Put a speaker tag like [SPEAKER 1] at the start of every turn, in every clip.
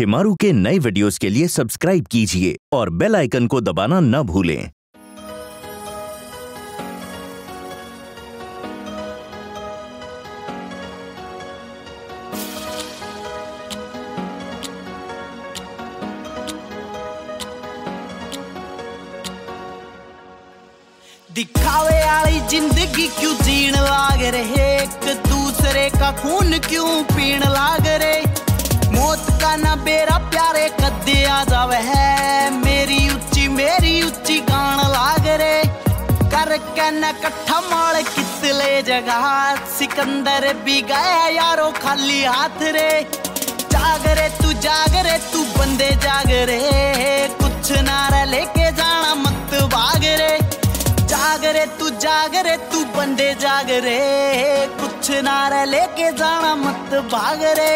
[SPEAKER 1] शिमारू के नए वीडियोस के लिए सब्सक्राइब कीजिए और बेल आइकन को दबाना न भूलें।
[SPEAKER 2] दिखावे वाली ज़िंदगी क्यों जीण लाग रहे? एक दूसरे का खून क्यों पीण लाग रहे? जावे है। मेरी उच्ची मेरी उच्ची गान लाग रे। कर न कट्ठा माल कितले जगह सिकंदर भी गया यारो खाली हाथ रे। जाग रे तू, जाग रे तू, बंदे जाग रे। कुछ ना रे लेके जाना मत भाग रे। जाग रे तू, जाग रे तू, बंदे जाग रे। कुछ ना रे लेके जाना मत भाग रे।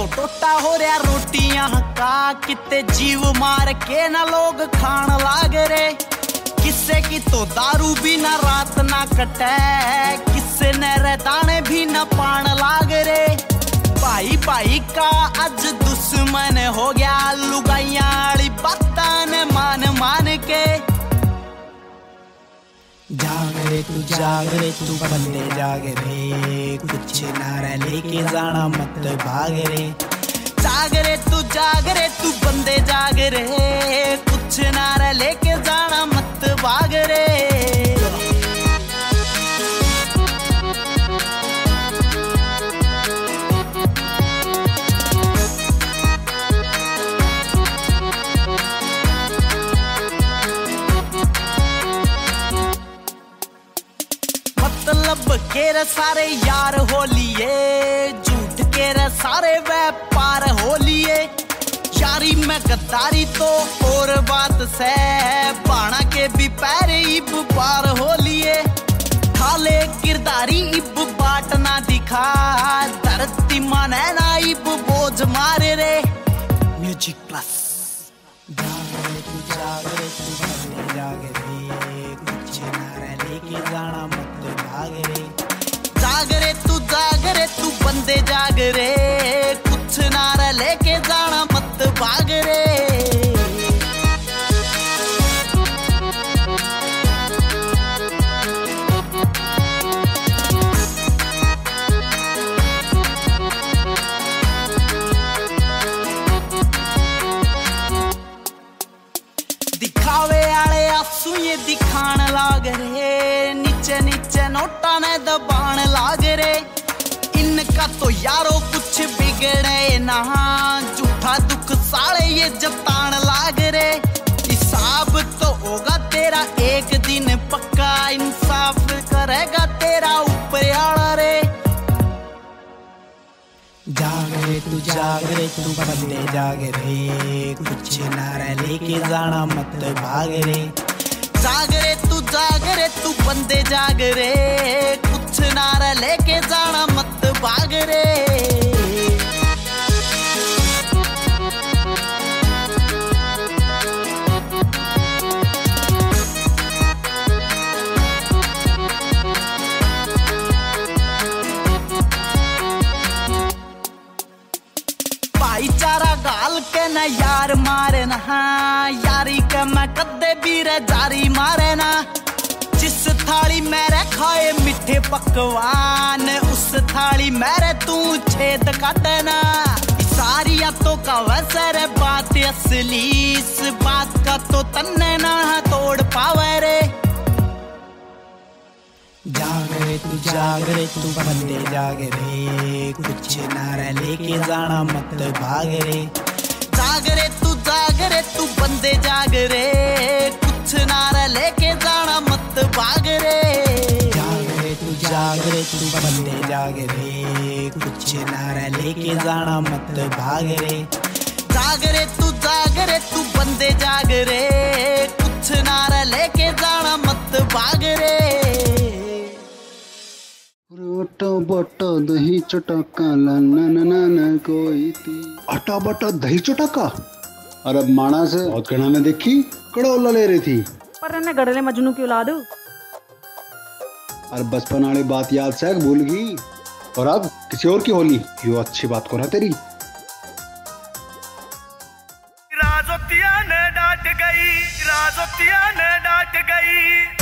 [SPEAKER 2] तो टोटा हो रहा, रोटियाँ का किते जीव मार के ना लोग खान लाग रे। किसे की तो दारू भी ना रात ना कटे, किसे ने रे दाने भी ना पान लाग रे। भाई भाई का आज दुश्मन हो गया, लुगाइया बातां
[SPEAKER 3] तू जाग रे, तू बंदे जाग रे। कुछ नारा लेके जाना, मत भाग रे।
[SPEAKER 2] जाग रे, तू जाग रे, तू बंदे जाग रे। कुछ नारा लेके जाना, मत भाग रे। के सारे यार हो लिए झूठ के सारे व्यापार हो लिए यारी में गद्दारी तो और बात से बाणा के भी पैर इब पार हो लिए किरदारी इब बाट ना दिखा धरती माने ना इब बोझ मारे रे म्यूज़िक प्लस
[SPEAKER 3] जाग रे तू जाग रे तू बंदे जाग रे कुछ नारा रे।
[SPEAKER 2] कुछ ना रे लेके जाना मत भाग रे। दिखावे वाले आँसू ये दिखान लाग रे। नीचे नीचे नोटा ने दबान तो यारो कुछ बिगड़े ना। झूठा दुख साले ये जतान लाग रे। हिसाब तो होगा तेरा एक दिन पक्का इंसाफ करेगा तेरा ऊपर आला रे।
[SPEAKER 3] जाग रे तू जाग रे तू बंदे जाग रे। कुछ नारा लेके जाना मत भाग रे।
[SPEAKER 2] जाग रे तू जाग रे तू बंदे जाग रे। कुछ नारा लेके जाना मत भाईचारा गाल के न यार मारे ना यारी के मैं कदे भी जारी मारे ना। जिस थाली खाए मीठे पकवान। उस थाली मेरे तू छेद काटना। सारिया तो का वैसे बात असली। इस बात का तो तन्ने ना तोड़ पावे रे।
[SPEAKER 3] जाग रे तू जाग रे तू बंदे जाग रे कुछ नारा लेके जाना मत भाग रे
[SPEAKER 2] जाग रे तू जाग रे तू बंदे जाग रे कुछ नारा लेके जाना मत भाग रे
[SPEAKER 3] रे तू जाग रे तू बंदे जाग रे कुछ नारा लेके जाना मत भाग रे।
[SPEAKER 2] जाग रे तू जाग रे तू बंदे जाग रे कुछ नारा लेके जाना मत भाग रे।
[SPEAKER 4] आटा दही चटाका ला ना ना ना ना कोई थी आटा बाटा दही चटाका? अरे माना से बहुत कहना में देखी कड़ोला ले रही थी।
[SPEAKER 5] पर ने गड़ले मजनू की औलाद
[SPEAKER 4] अरे बचपन वाली बात याद से भूल गई। और अब किसी और की होली। यो अच्छी बात को ना तेरी?
[SPEAKER 6] राजोतिया ने डांट गई, राजोतिया ने डांट गई।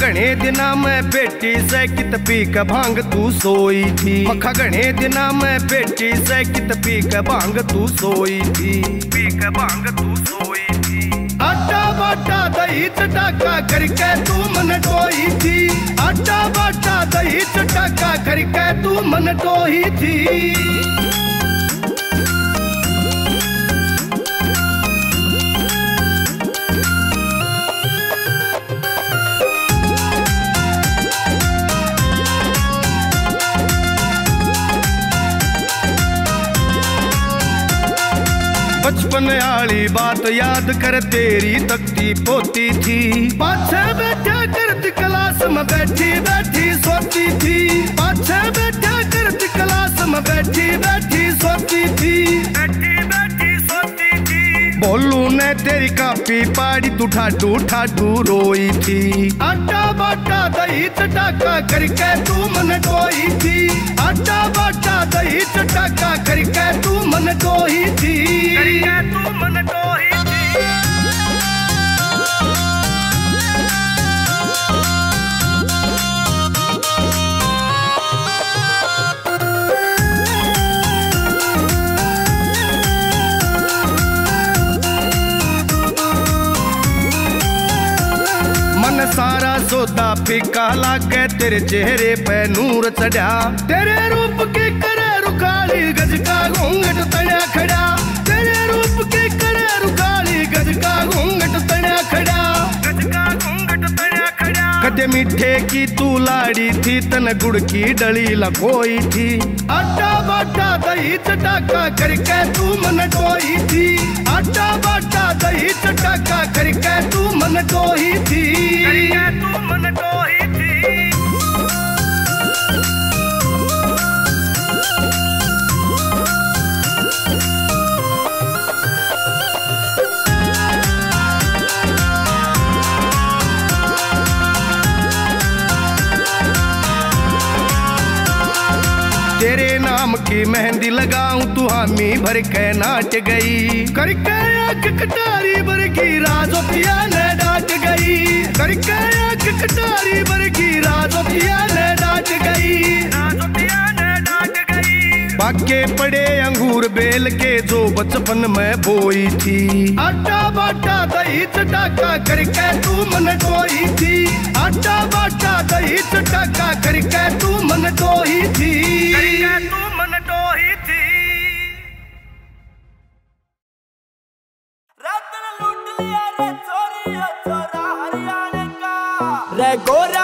[SPEAKER 6] घने दिना में बेटी से कित पी के भाँग तू सोई थी। मखा घने दिना में बेटी से कित पी के भाँग तू सोई थी। पी के भाँग तू सोई थी। आटा बाटा दही चटाका करके तू मन टोई थी। आटा बाटा दही चटाका करके तू मन टोई थी। बचपन आली बात याद कर, तेरी तकती पोती थी। पाछे बैठा करत क्लास में बैठी बैठी सोती थी। पाछे बैठा करत क्लास में बैठी बैठी बोलू ने तेरी कापी पाड़ी, तू ठाडू ठाडू रोई थी। आटा बाटा दही चटाका करके तू मन कोई थी। आटा बाटा दही चटाका करके तू मन डोही थी। करके तू मन टोई सोदा फीका लागे तेरे चेहरे पे नूर चढ़ा तेरे रूप के करे रुखाली गज का घूंघट तड़ा खड़ा तेरे रूप के करे रुकाली गज का घूंघट तड़ा खड़ा कदे मीठे की तू लाड़ी थी, तन गुड़ की डली लगोई थी। आटा बाटा दही चटाका करके तू मन टोई थी। आटा बाटा दही चटाका करके तू मन टोई थी। तू मन टोई की मेहंदी लगाऊँ, तू हामी भर के नाच गई। करके आँख कटारी भर की राजो पिया ने डांट गई। करके आँख कटारी भर की राजो पिया ने डांट गई। राजो पड़े अंगूर बेल के जो बचपन में बोई थी। आटा बाटा दही चटाका करके तू मन टोई थी। आटा बाटा दही चटाका करके तू मन टोई थी। करके तू
[SPEAKER 7] रे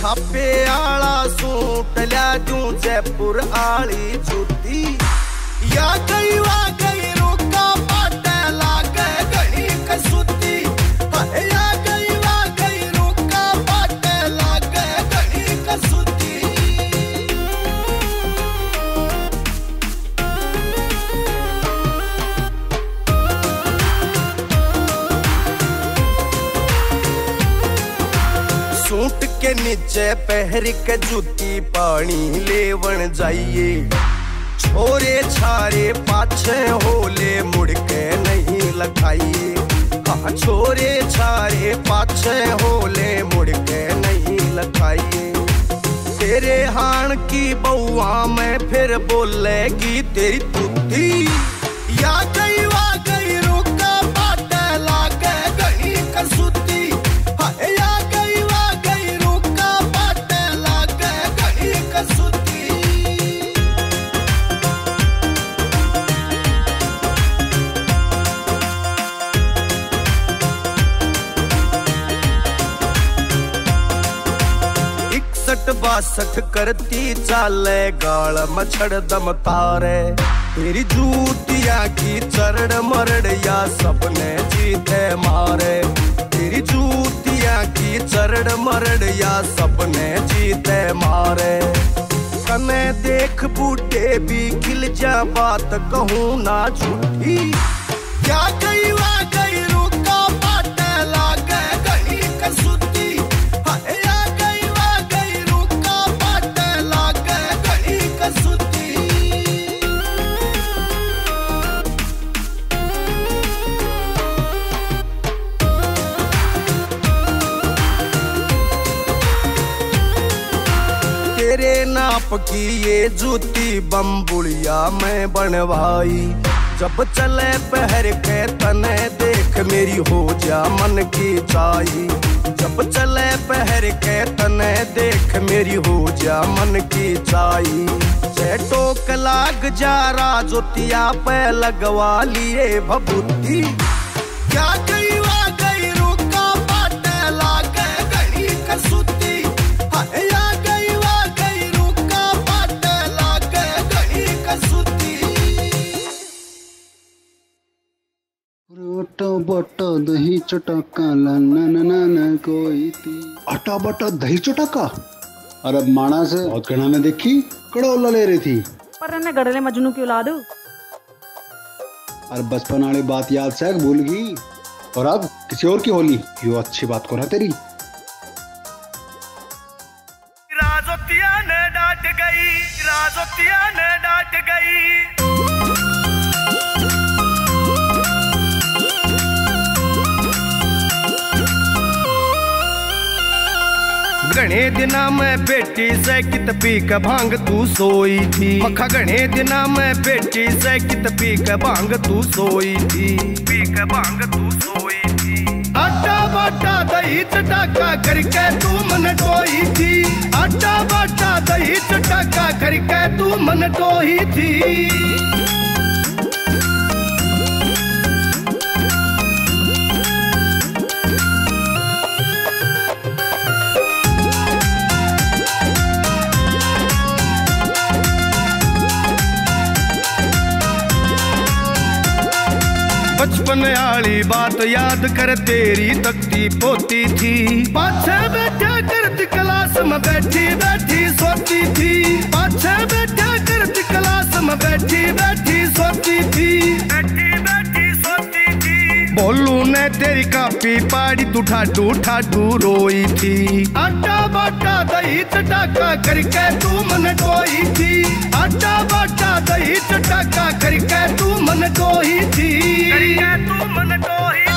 [SPEAKER 6] ਛਾਪੇ ਆਲਾ ਸੂਟ ਲਿਆ ਤੂੰ ਜੈਪੁਰ ਆਲੀ ਜੁੱਤੀ ਯਾ ਗਈ ਵਾ ਗਈ ਰੋਕਾ ਪਾਟੇ ਲਾਗੇ ਗਣੀ ਕਸੁੱਤੀ नीचे पहर के जूती पानी लेवन जाइए। छोरे छारे पाछे होले मुड़ के नहीं लखाइए। हाँ छोरे छारे पाछे होले मुड़ के नहीं लखाइए। तेरे हाण की बउआ में फिर बोलेगी, तेरी तुती या गई बासठ करती चाले गाल मछड़ दम तारे तेरी जूतिया की चरण मरड़ या सपने जीते मारे। तेरी जूतिया की चरण मरड़ या सपने जीते मारे। कने देख बूटे भी खिल जा बात कहूँ ना झूठी। क्या गई वा गई रुका तेरे नाप की ये जूती बम्बुड़िया में बनवाई। जब चले पहर के तने देख मेरी हो जा मन की चाई जब चले पहर के तने देख मेरी हो जा मन की चाई से टोक लाग जा राजोतिया पे लगवा लिए भभूति। क्या गई
[SPEAKER 4] बटा दही चटाका ला ना ना ना ना कोई थी आटा बटा दही चटाका? अरे माना से बहुत में देखी कड़ोला ले रही थी।
[SPEAKER 5] पर ने गड़ले मजनू की औलाद।
[SPEAKER 4] अरे बचपन वाली बात याद से भूल गई। और अब किसी और की होली? यो अच्छी बात को ना तेरी।
[SPEAKER 6] राजोतिया ने डांट गई राजोतिया ने डांट गई। घने दिना में बेटी से कित पी भाँग तू सोई थी। मखा घने दिना में बेटी से कित पी भाँग तू सोई थी। पी भाँग तू सोई थी। आटा बाटा दही चटाका करके तू मन टोई थी। आटा बाटा दही चटाका करके तू मन टोई थी। आली बात याद कर, तेरी तकती पोती थी। पाछे बैठा कर क्लास में बैठी बैठी सोती थी। पाछे बैठा कर क्लास में बैठी बैठी सोती थी। बोलू तेरी कापी पाड़ी तू ठाटू ठाडू रोई थी। आटा बाटा दही चटाका करके तू मन कोई थी। आटा बाटा दही चटाका करके तू मन कोई थी। करके तू मन टोई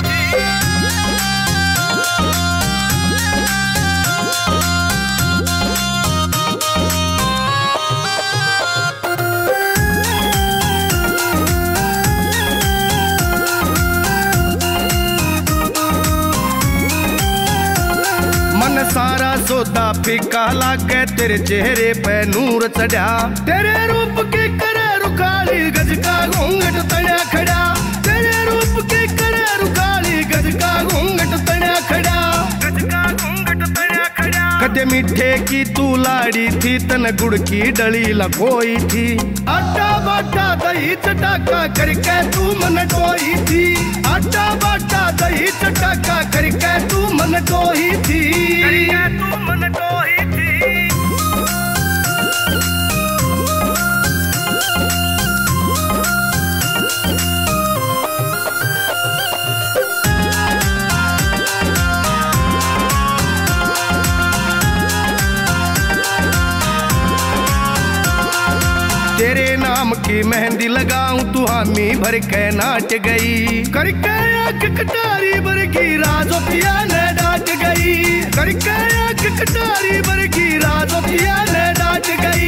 [SPEAKER 6] फीका लागे तेरे चेहरे पे नूर चढ़ा तेरे रूप के करे रुखाली गज का घूंघट तड़ा खड़ा कदे मीठे की तू लाड़ी थी, तन गुड़ की डली लगोई थी। आटा बाटा दही चटाका करके तू मन टोई थी। आटा बाटा दही चटाका करके तू मन टोई थी। करके तू मन टोई की मेहंदी लगाऊँ, तू हामी भर के नाच गई। करके आँख कटारी भर की राजो पिया ने डांट गई। करके आँख कटारी भर की राजो पिया ने डांट गई।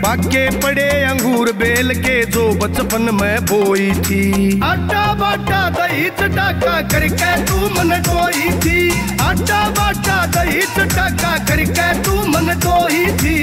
[SPEAKER 6] बाके पड़े अंगूर बेल के जो बचपन में बोई थी। आटा बाटा दही चटाका करके तू मन टोई थी। आटा बाटा दही चटाका करके तू मन टोई थी।